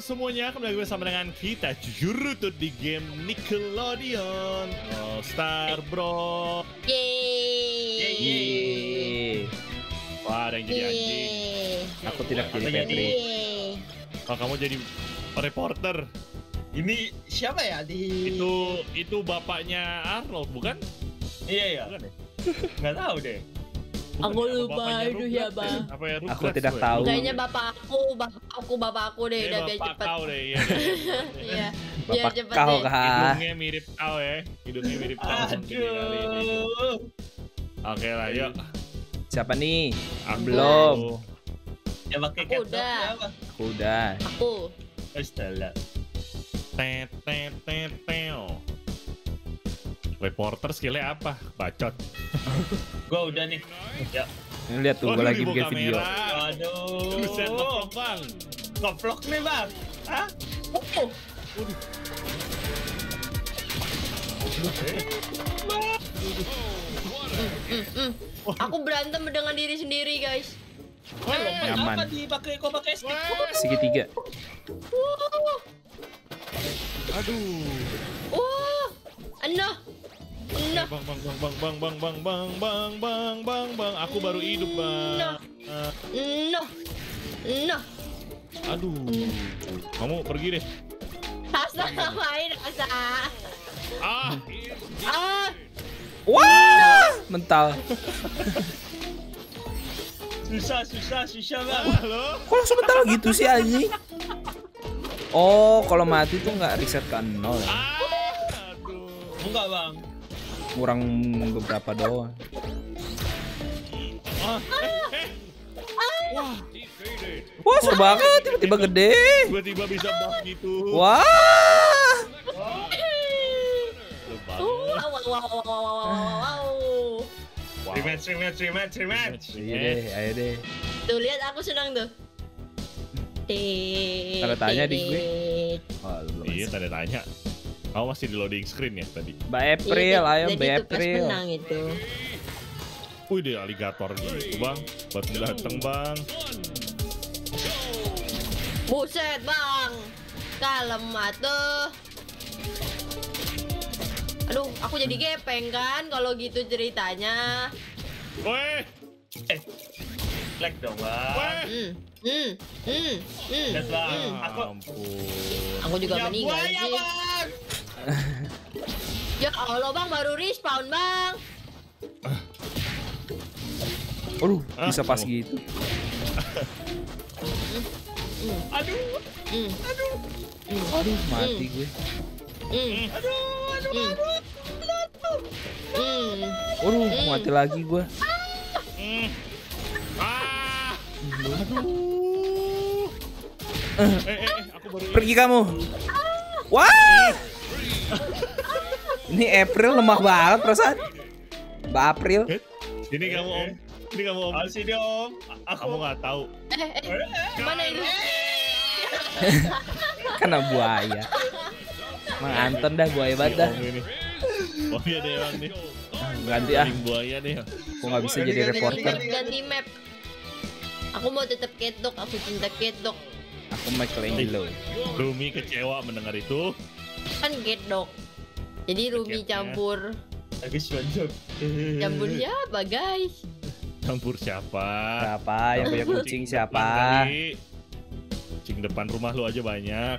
semuanya, kembali lagi bersama dengan kita Jurutut di game Nickelodeon All Star Bro Yeay. Yeay. Wah, ada yang jadi anjing. Aku tidak jadi. Yeay. Kalau kamu jadi reporter Ini siapa ya di Itu itu bapaknya Arnold, bukan? Iya ya. Bukan ya? Nggak tahu deh. Aku Apa lupa, bapaknya aduh ya, Rugrats. Apa ya, Aku tidak gue? tahu. Kayaknya bapak aku, bapak aku, bapak aku deh, Ini udah biar bapak cepet. kau deh, iya deh. Iya, biar Bapak cepet kau deh. kah? Hidungnya mirip kau ya Hidungnya mirip kau. Aduh. Oke lah, yuk Siapa nih? Aku. Belum. Ya pakai Aku udah. ya, apa? Aku udah. Aku. Astaga. Tet, tet, tet, teo. Reporter skillnya apa? Bacot. Gua udah nih. Ya. Ini lihat tuh, Oh, gue ini lagi bikin video. kamera. Aduh. Buset, ngeplok, bang. Ngeplok nih, Bang. Hah? Oh, mm. Aku berantem dengan diri sendiri, guys. Wah, lompat Nyaman. apa dipakai kok pakai stick? Wah. Segitiga. Uh, Aduh. uh, enak, Bang, bang, bang, bang, bang, bang, bang, bang, bang, bang, bang, bang. Aku baru hidup, bang. Nah. Ah, Noh, noh. Aduh. Kamu pergi deh. Asa main, asa. Ah. Ah, Wah, mental. Susah, susah, susah, Bang. Halo. Kok langsung mental gitu sih anjing? Oh, kalau mati tuh nggak reset ke nol. ya? Ah. Aduh. Enggak, Bang. Kurang beberapa doang. Wah. Wah, seru banget. Tiba-tiba gede. Tiba-tiba bisa buff gitu. Wah. Lu banget. wow, wow, wow, wow, wow, wow, wow. Wow. Rematch, rematch, rematch, rematch. Iya deh, ayo deh. Tuh lihat aku senang tuh. Tanda tanya di gue. Oh, Iya, tanda tanya. Kamu masih di loading screen ya tadi? Mbak Iya, April, ayo jadi Mbak April. menang itu. Wih, deh aligator gitu, Bang. Baru dateng, Bang. Buset bang, kalem atuh. Aduh, aku jadi gepeng kan kalau gitu ceritanya. Weh, Eh. Lag dong, Bang. weh. Hmm, hmm, hmm, hmm. Bang. hmm. Aku Ampun. Aku juga Ya, meninggal buaya, sih. Bang. Ya Allah bang, baru respawn bang. Aduh, Ah, bisa pas oh. gitu. Hmm, Aduh, hmm, aduh, hmm, Aduh, mati gue. hmm, aduh, aduh, hmm. aduh. hmm. Aduh, mati lagi gue. Hmm. Ah. Eh, Eh, eh, eh, aku baru Pergi kamu. Wah. Ini April lemah banget perasaan. Mbak April. Eh, Ini kamu, Om. Ini kamu, Om. Ah, sini, Om. Aku Kamu nggak tahu. Eh, eh, mana itu? Karena buaya. Mang Anton dah buaya banget dah. Om ini. Oh iya deh, Bang nih. Ah, Ganti ah. Buaya deh. Aku nggak bisa jadi reporter. ganti map. Aku mau tetap catdog, aku cinta catdog. Aku Michelangelo. Rumi kecewa mendengar itu. Kan catdog. Jadi Rumi Catnya. campur. lagi mantap. Campur siapa guys? Campur siapa? Siapa yang punya kucing siapa? Kucing depan rumah lu aja banyak.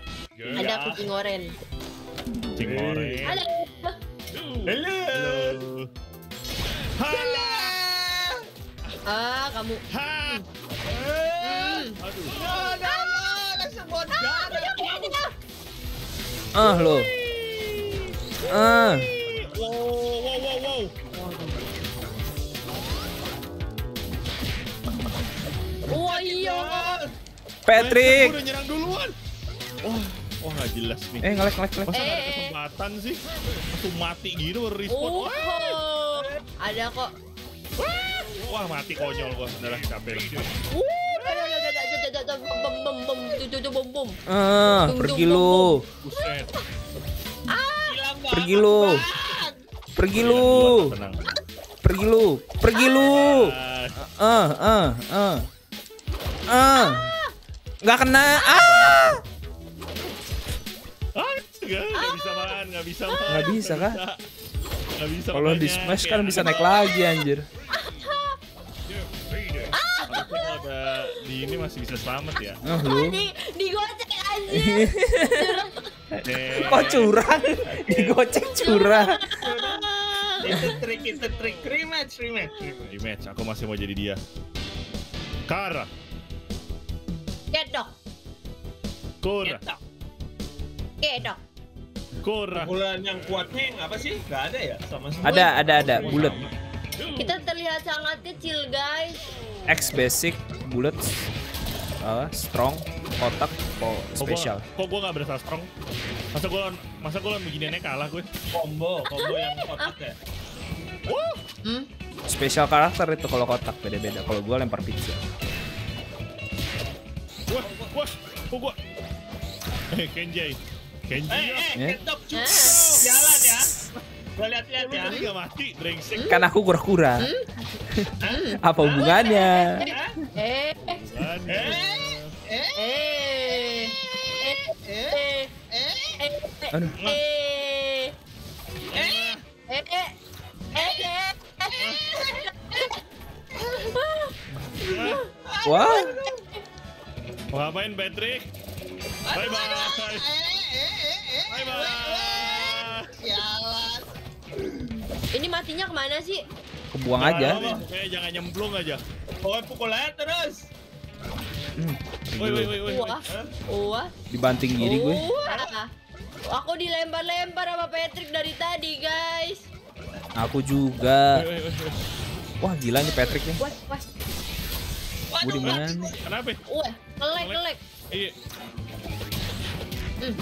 Ada kucing oren. Kucing. Ada. Halo. Halo. Ha! Ah, kamu. Ha! Hmm. Aduh. Langsung bodoh. Ah lo. Ah. Wow, wow, wow, wow. Wah iya. Patrick. Gua udah nyerang duluan. Wah, wah nggak jelas nih. Eh ngelek ngelek ngelek. Masa ada Eh. kesempatan sih? Langsung mati gitu respawn. Oh. Wah. Ada kok. Wah, mati konyol gua. Udah lah, capek. Uh. Ah, pergi lu. Buset. Pergi lu. Pergi lu. Tenang. Pergi lu. Pergi lu. Ah, Ah, ah, ah. Nggak kena. Ah. Enggak, nggak bisa nggak bisa. Nggak bisa, kah? Bisa. Kalau di smash kan bisa naik lagi anjir. Di ini masih bisa selamat ya. Oh, lu. Di digocek anjir. Kok curang? Digocek curang. Itu trik, itu trik. Rematch, rematch, rematch. Rematch, aku masih mau jadi dia. Kara, Gedok, Kora, Etak. gedok. Kora. Pukulan yang kuatnya yang apa sih? Gak ada ya? Sama semua. Ada, ada, ada. Bulat. Kita terlihat sangat kecil, guys. X basic, bulat, uh, strong, kotak, oh, special. Kok gua, kok gua gak berasa strong? Masa gua lawan- masa gua lawan beginiannya kalah gue? Combo, combo yang kotak ya. Hmm? Special karakter itu kalau kotak beda-beda. Kalau gua lempar pizza. Wah, wah, kok gua? Eh, Kenjai. Kenji Eh, ya. eh, Eh? ketop cukup. Ah. Jalan ya. Gua lihat-lihat ya. tadi gak mati, brengsek. Kan aku kura-kura. Apa hubungannya? Eh, Eh, eh, eh, eh, eh, eh, eh, Aduh. eh, eh. eh, eh, eh, eh. Wah, Mau ngapain, Patrick? Bye bye. Bye bye. Sialan. Ini matinya ke mana sih? kebuang aja. Kayak jangan nyemplung aja. Pokoknya pukul aja terus. Hmm, Woi, woi, woi, woi. Wah, wah, dibanting gini gue. wah. Aku dilempar-lempar sama Patrick dari tadi, guys. Aku juga. Woi, woi, woi. Wah, gila nih Patrick nih. Wah, wah, Gue di mana? Kenapa? wah, ngelek, ngelek. Iya.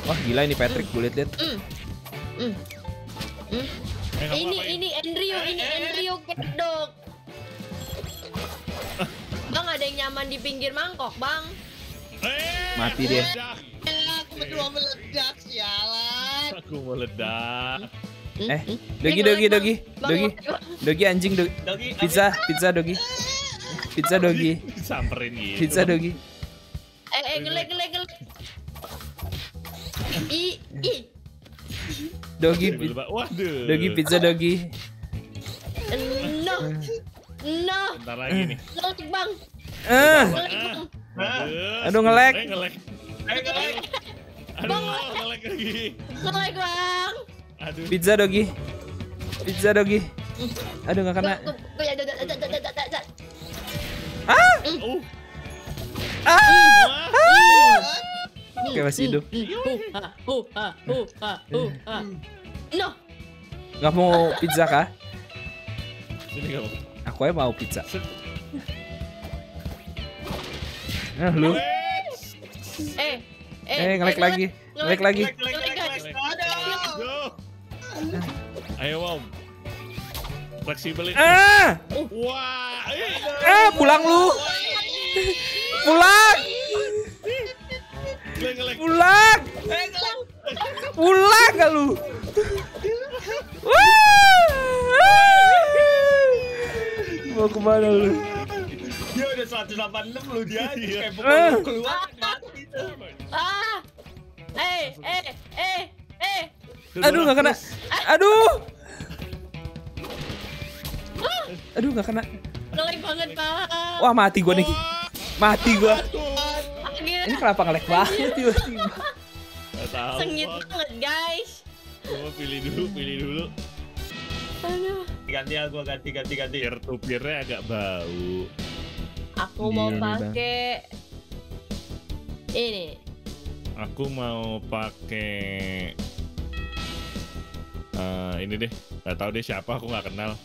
Wah, gila ini Patrick. Gue liat-liat. Hmm, hmm, hmm. Eh, kamu Ini, ngapain? ini Andrew, ini Andrew kedok. Bang, ada yang nyaman di pinggir mangkok, bang. Eh, Mati dia. meledak. Aku berdua meledak, sialan. Aku meledak. Eh. Dogi, Dogi, Dogi, Dogi. Dogi anjing, Dogi. Pizza, pizza Dogi. Pizza Dogi, Samperin gitu. pizza Dogi. Eh, eh, ngelek, ngelek, ngelek. I, i. Dogi, Waduh. Dogi pizza Dogi. No. No. Bentar lagi nih. Ngelek, bang. Eh. Aduh, ngelek. Eh, ngelek. Ngelek. Aduh, ngelek lagi. Ngelek, bang. Aduh. pizza Dogi. Pizza Dogi. Aduh, nggak kena. Ah, Uh, ah. wah. Oke, masih hidup. No. Nggak mau pizza kah? Aku aja mau pizza. Nah, lu. Eh, Eh, ngelek lagi. Ngelek lagi. Ngelek. Go. Ayo, Wow. Fleksibelin. Ah! Wah. eh. Ah, pulang lu. Pulang. Pulang. Eh. Pulang gak lu? Wah! Mau ke mana lu? Dia udah 186 lu dia. Iya. Kayak Eh. pukul keluar mati tuh. Ah. Eh, eh, eh, eh. Aduh gak kena. Aduh. Aduh gak kena. Ngelek banget, Bang. Wah mati gua nih. Mati gua. Ini kenapa ngelek banget tiba-tiba? Sengit Bang. banget, guys. Gua pilih dulu, pilih dulu. Aduh. Ganti ya gua ganti ganti ganti. Peer to peernya agak bau. Aku mau Gila nih, Bang. pakai ini. Aku mau pakai eh ini deh. Gak tahu deh siapa, aku nggak kenal.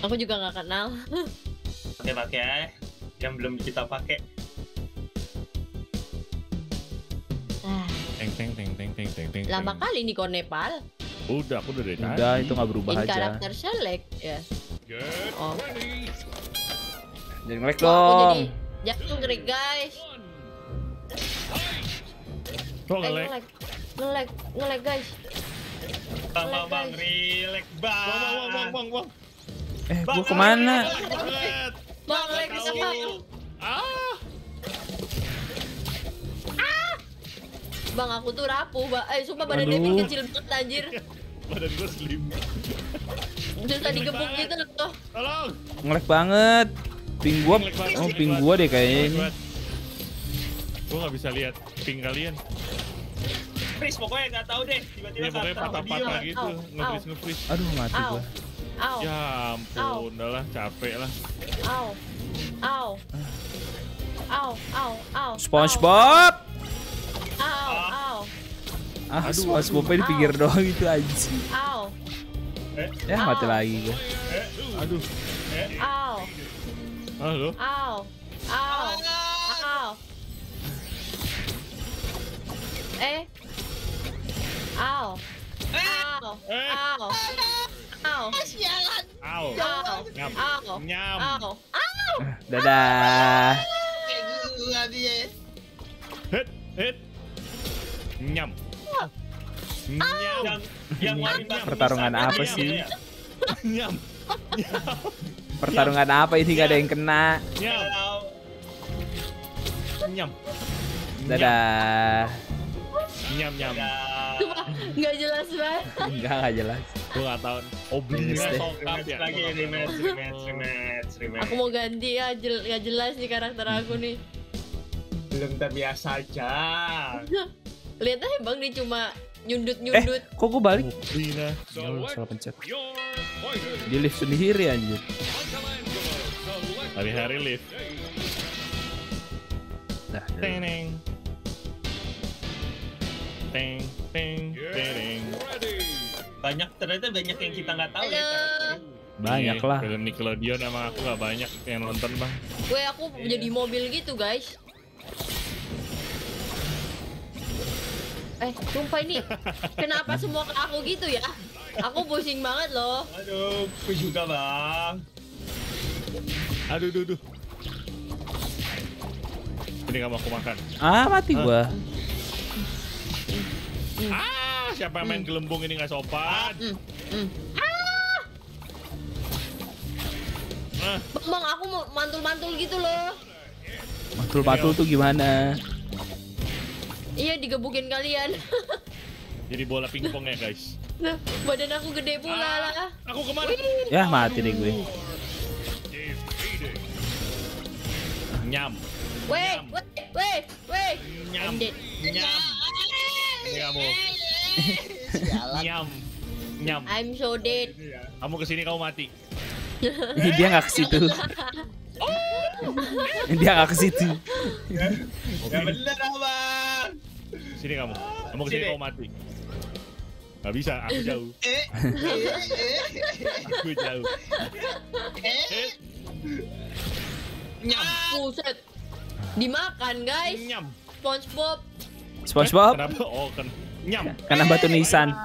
Aku juga nggak kenal. Pakai pakai aja. yang belum kita pakai. Ah, Teng teng teng teng teng teng teng. lama kali nih kau Nepal. Udah, aku udah dari tadi. Udah itu nggak berubah In aja. karakter select ya. Get Oh. ready. Jangan aku dong. jadi jangkrik guys. Kok Eh, ngelek? ngelek, ngelek, ngelek guys. Bang bang Relax, bang, Bang, bang, bang, bang, bang. bang, bang. Eh, Bang, gua ke mana? Bang, ngelek Tahu. bisa bang. Ah. Bang, aku tuh rapuh, Bang. Eh, sumpah badan Aduh. Devi kecil banget anjir. Badan gue slim. Susah digebuk banget. gitu loh. Tolong. Ngelek banget. Ping gua, oh ping gua deh kayaknya ini. Gue gak bisa lihat ping kalian. Freeze pokoknya nggak tahu deh. Tiba-tiba Ya pokoknya patah-patah dia. gitu, nge-freeze nge-freeze. Aduh mati gua. Au, Ya ampun, udah lah capek lah. au, au. Au, au, au. SpongeBob. Au, au, Ah, Aduh, SpongeBobnya di pinggir doang itu aja. au, Ya mati lagi gua. Aduh. Au, Halo? au, au, au. Eh. Au. Au. Eh. Au. Au. Sialan. Au. Au. Nyam. Au. Nyam. Au. Dadah. Kayak gua dia. Hit. Hit. Nyam. Nyam. Yang yang Pertarungan apa sih? ya? Nyam. Pertarungan apa ini gak ada yang kena. Nyam. Dadah. Nyam nyam. ya nggak jelas banget. Enggak enggak jelas. Gue gak tau. Obli Yes, deh. ya. lagi rematch rematch rematch rematch. Aku mau ganti ya, jel nggak jelas nih karakter aku nih. belum terbiasa aja. Lihat aja bang, dia cuma Eh, nyundut-nyundut. kok gua balik? Rina. Ya Allah, salah pencet. Di lift sendiri anjir. Hari-hari lift. Dah. Teneng. Teng, teng, teng. Banyak ternyata banyak yang kita nggak tahu ya. Halo. karakternya. Banyak Iya, lah. Film Nickelodeon sama aku gak banyak yang nonton bang. Gue aku jadi mobil gitu guys. Eh, sumpah ini kenapa semua ke aku gitu ya? Aku pusing banget loh. Aduh, aku juga bang. Aduh, duh, duh. Ini gak mau aku makan. Ah, mati gua. Ah, siapa yang main gelembung ini gak sopan? Hmm, hmm. Ah, Bang, bang, aku mau mantul-mantul gitu loh. Matul-matul tuh gimana? Iya, digebukin kalian. jadi bola pingpong ya guys. Nah, Badan aku gede pula Ah, lah. aku ke mana? Ya mati deh gue. Nyam, Weh, weh, weh, nyam, Ended. nyam. Ini kamu. Nyam, nyam. I'm so dead. Kamu ke sini kamu mati. Dia nggak ke situ. Dia nggak ke situ. Ya bener abang. Sini kamu. Kamu ke sini Sini. kamu mati. Gak bisa, aku jauh. Eh, Aku jauh. eh. Eh, Nyam, Buset. Dimakan guys. nyam. SpongeBob. SpongeBob Kenapa? Oh, kan. Nyam. karena batu nisan.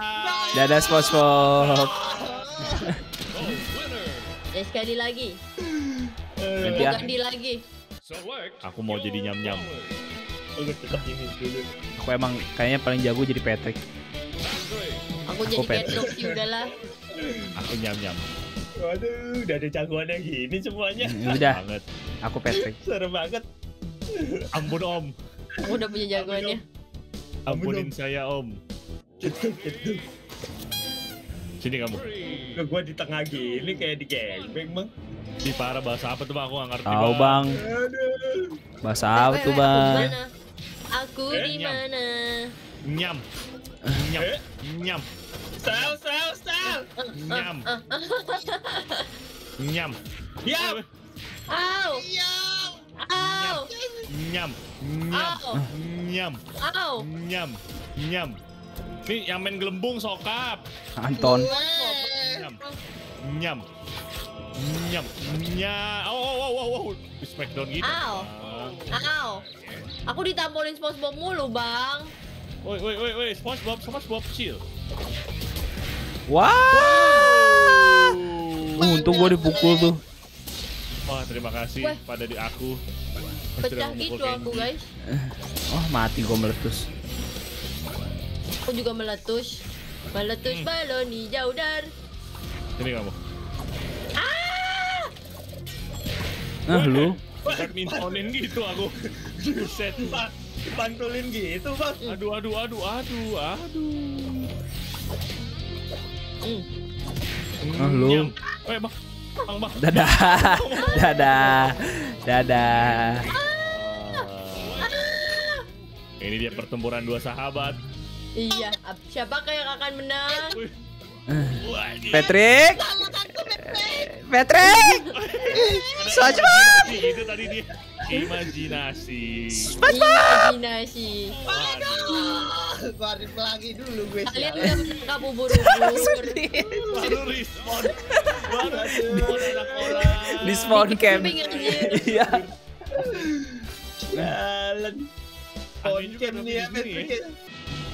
Dadah SpongeBob. Ya sekali lagi. Ganti lagi. Aku mau jadi nyam-nyam. Aku tetap ini dulu. Aku emang kayaknya paling jago jadi Patrick. Aku jadi pet. Cat Dog sih udahlah. Aku nyam-nyam. Waduh, udah ada jagoannya gini semuanya. Ya Udah, Banget. aku Patrick. Serem banget. Ampun om. Aku udah punya jagoannya. Ampunin saya om. Gitu, gitu. Sini kamu. Ke gua di tengah gini kayak di gangbang bang. Di parah bahasa apa tuh bang? Aku gak ngerti Tahu bang, Aduh. bahasa apa tuh bang? Aku Eh, di nyam. mana? Nyam. Nyam. Eh? Nyam. Sal, sal, sal. Nyam. Nyam. Ya. Eh, Au! Ya. Au! Nyam. Nyam. Au! Nyam. Au! Nyam. Nyam. Nih yang main gelembung sokap. Anton. Nyam. Nyam. Nyam. Nyam. Oh, oh, oh, oh, oh. Di smackdown gitu. Au. Bang. Au! Aku ditampolin SpongeBob mulu, Bang. Woi, woi, woi, woi, SpongeBob, SpongeBob, chill. Wah. Uh, untung gua dipukul tuh. Wah, terima kasih Weh. pada di aku. Pecah gitu aku, guys. Oh mati gua meletus. Aku juga meletus. Meletus Hmm. balon hijau dan Sini kamu. Nah lu, Badmintonin gitu aku. Buset. Pantulin gitu bang. Aduh, aduh, aduh, aduh, aduh. Hmm. Ah, lu. Eh, bang. Bang, bang. Dadah. Dadah. Dadah. Ah. Ini dia pertempuran dua sahabat. Iya, ap- siapa yang akan menang? Ini Patrick. Patrick. SpongeBob. imajinasi itu tadi dia. Imajinasi. Imajinasi. Aduh, balik lagi dulu gue. Kalian udah menangkap ubur-ubur. Baru respon. Baru respon anak orang. Di spawn camp. Camping anjir. Iya. Jalan. Poncam nih ya. Patrick.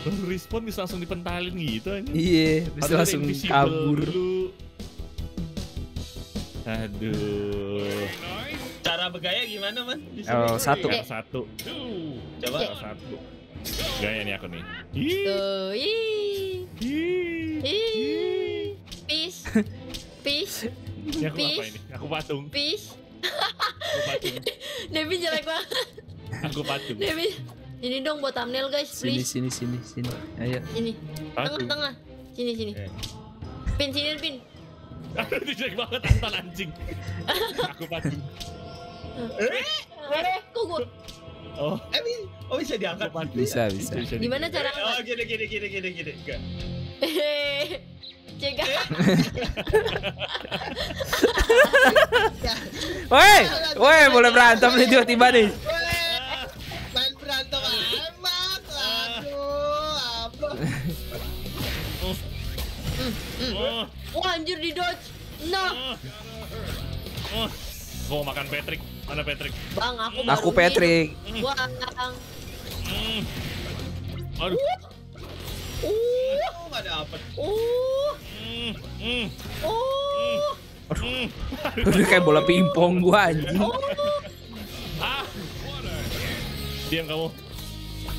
Baru respon bisa langsung dipentalin gitu aja. Iya, bisa langsung kabur. dulu. Aduh. Cara bergaya gimana man? Di sini? Oh, satu. Yang satu. Coba. Yang satu. Gaya nih aku nih. Ih. Tuh. Peace. Peace. Ini aku apa Peace. ini? Aku patung. Peace. Aku patung. Devi jelek banget. Aku patung. Devi. Ini dong buat thumbnail guys, Sini please. sini sini sini. Ayo. Ini. Patung. Tengah-tengah. Sini sini. Eh. Pin sini pin. Aduh, ini jelek banget antal anjing. Aku patung. Eh, kok gua Oh, Eh, oh bisa diangkat. aku patung. Bisa bisa. gimana cara Oh gini gini gini gini gini. Enggak. Hehehe. Cegah. Woi, woi boleh berantem nih tiba-tiba nih. Main berantem amat. Aduh, apa? Oh, Wah anjir di dodge. No. oh. Oh. Gua mau makan Patrick. Mana Patrick? Bang, aku baru Aku Patrick. nih. Wah, Bang. Hmm. Aduh. Uh, Oh, nggak dapet. uh, Hmm. Hmm. uh, Hmm. Udah kayak bola pingpong gua anjing. uh. Ah. Diam kamu.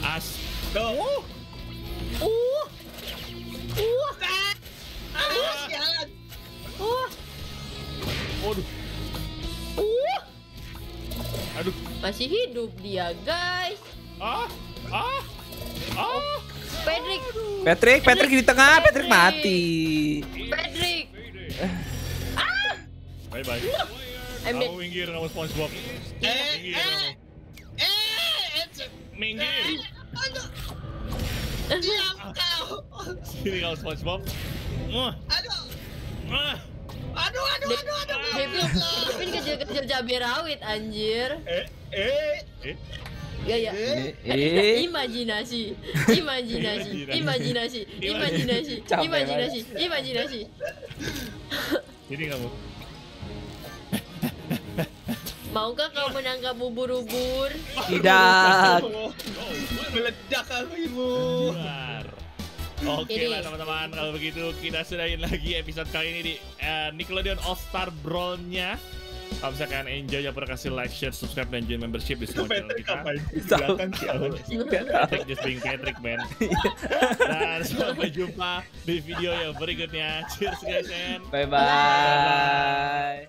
As. Tuh. Uh. Uh. Waduh. Uh. Aduh. Masih hidup dia, guys. Ah. Ah. Ah. Patrick. Patrick, Patrick di tengah, Patrick mati. Patrick. Bye bye. I'm. Kamu minggir kamu SpongeBob. Eh, Minggir eh. Eh, eh, Minggir. aduh. Diam kau. Sini kamu SpongeBob. Aduh. Aduh, aduh, aduh, aduh. Devin, Devin kecil-kecil cabai rawit, anjir. Eh, eh. Eh. Ya, ya. Eh. Eh, Imajinasi, imajinasi, imajinasi, imajinasi, imajinasi, imajinasi. Sini kamu. Maukah kau menangkap ubur-ubur? tidak. Meledak aku ibu. Oke Ini. lah teman-teman kalau begitu kita sudahin lagi episode kali ini di eh, Nickelodeon All Star Brawl-nya. Kalau misalkan enjoy jangan pernah kasih like, share, subscribe dan join membership di semua channel kita. di belakang. Patrick just being Patrick man. Dan sampai jumpa di video yang berikutnya. Cheers guys and Bye bye.